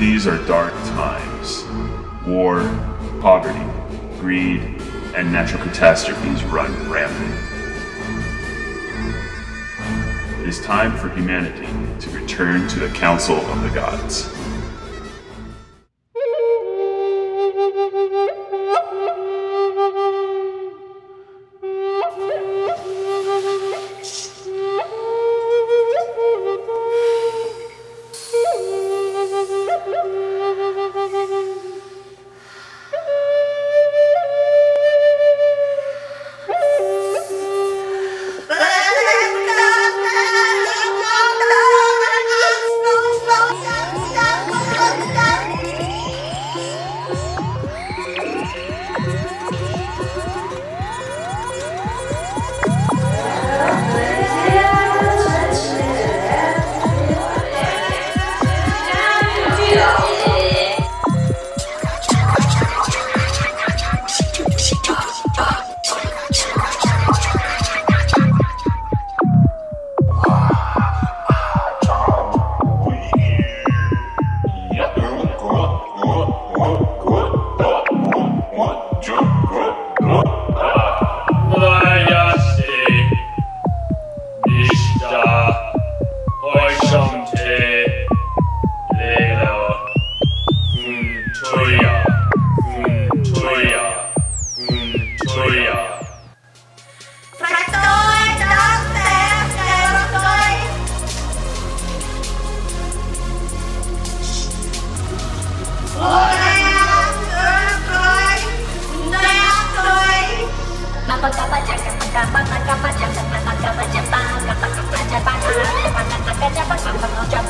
These are dark times. War, poverty, greed, and natural catastrophes run rampant. It is time for humanity to return to the council of the gods. Thank Jangan